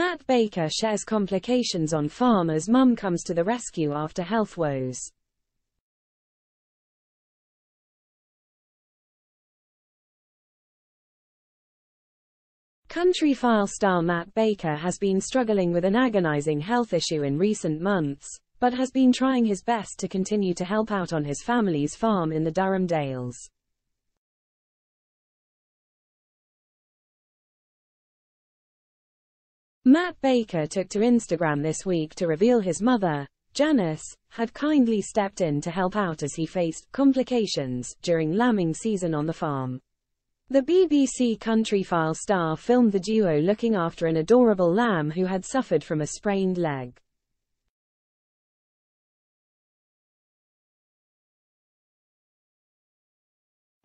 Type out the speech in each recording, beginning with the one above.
Matt Baker shares complications on farm as mum comes to the rescue after health woes. Countryfile star Matt Baker has been struggling with an agonizing health issue in recent months, but has been trying his best to continue to help out on his family's farm in the Durham Dales. Matt Baker took to Instagram this week to reveal his mother, Janice, had kindly stepped in to help out as he faced complications during lambing season on the farm. The BBC Countryfile star filmed the duo looking after an adorable lamb who had suffered from a sprained leg.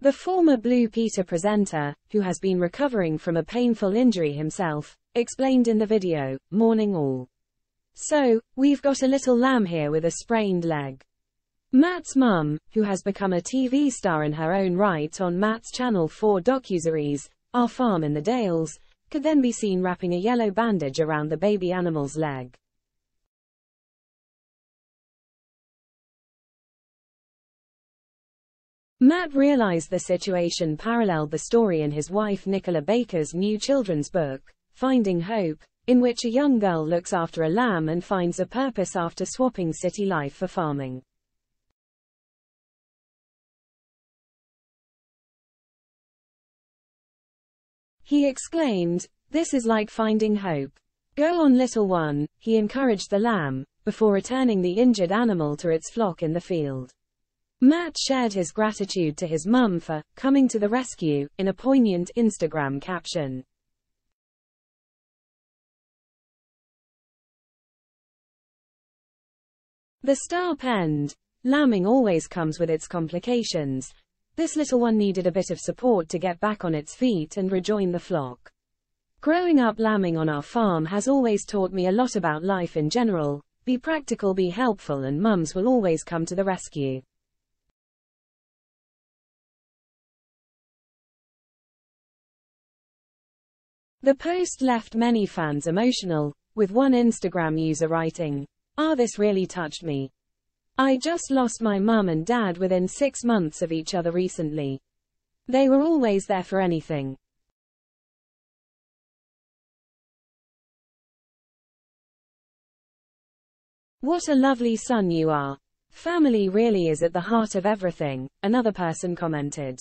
The former Blue Peter presenter, who has been recovering from a painful injury himself, explained in the video, Morning all. So, we've got a little lamb here with a sprained leg. Matt's mum, who has become a TV star in her own right on Matt's Channel 4 docuseries, Our Farm in the Dales, could then be seen wrapping a yellow bandage around the baby animal's leg. Matt realized the situation paralleled the story in his wife Nicola Baker's new children's book, Finding Hope, in which a young girl looks after a lamb and finds a purpose after swapping city life for farming. He exclaimed, This is like finding hope. Go on little one, he encouraged the lamb, before returning the injured animal to its flock in the field. Matt shared his gratitude to his mum for coming to the rescue in a poignant Instagram caption. The star penned, Lambing always comes with its complications, this little one needed a bit of support to get back on its feet and rejoin the flock. Growing up lambing on our farm has always taught me a lot about life in general, be practical be helpful and mums will always come to the rescue. The post left many fans emotional, with one Instagram user writing, Ah this really touched me. I just lost my mum and dad within six months of each other recently. They were always there for anything. What a lovely son you are. Family really is at the heart of everything, another person commented.